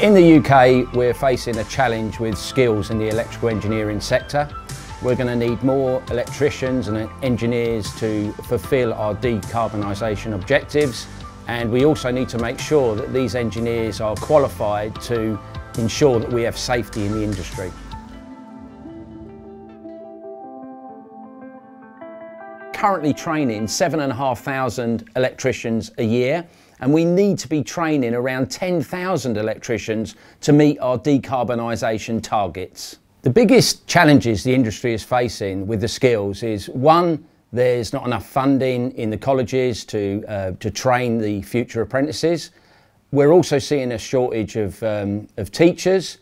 In the UK, we're facing a challenge with skills in the electrical engineering sector. We're going to need more electricians and engineers to fulfil our decarbonisation objectives and we also need to make sure that these engineers are qualified to ensure that we have safety in the industry. Currently training 7,500 electricians a year and we need to be training around 10,000 electricians to meet our decarbonisation targets. The biggest challenges the industry is facing with the skills is one, there's not enough funding in the colleges to, uh, to train the future apprentices. We're also seeing a shortage of, um, of teachers.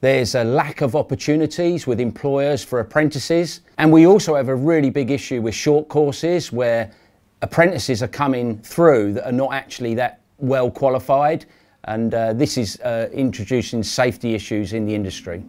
There's a lack of opportunities with employers for apprentices. And we also have a really big issue with short courses where apprentices are coming through that are not actually that well qualified and uh, this is uh, introducing safety issues in the industry.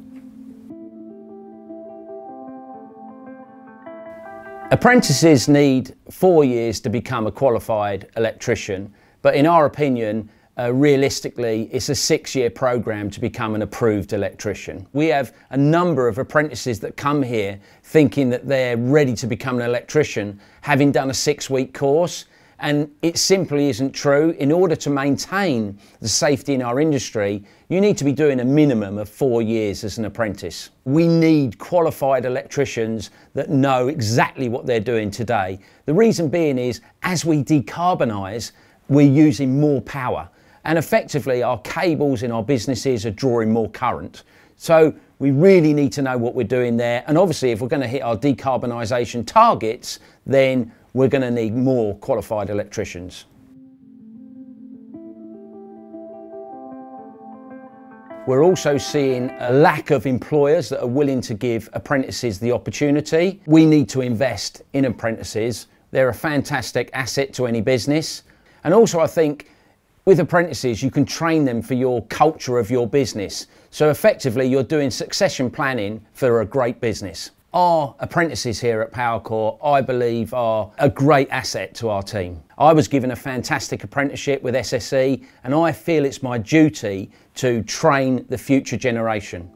Apprentices need four years to become a qualified electrician, but in our opinion, uh, realistically, it's a six-year program to become an approved electrician. We have a number of apprentices that come here thinking that they're ready to become an electrician, having done a six-week course, and it simply isn't true. In order to maintain the safety in our industry, you need to be doing a minimum of four years as an apprentice. We need qualified electricians that know exactly what they're doing today. The reason being is, as we decarbonise, we're using more power and effectively our cables in our businesses are drawing more current. So we really need to know what we're doing there. And obviously, if we're going to hit our decarbonisation targets, then we're going to need more qualified electricians. We're also seeing a lack of employers that are willing to give apprentices the opportunity. We need to invest in apprentices. They're a fantastic asset to any business. And also I think with apprentices, you can train them for your culture of your business. So effectively, you're doing succession planning for a great business. Our apprentices here at PowerCor, I believe, are a great asset to our team. I was given a fantastic apprenticeship with SSE, and I feel it's my duty to train the future generation.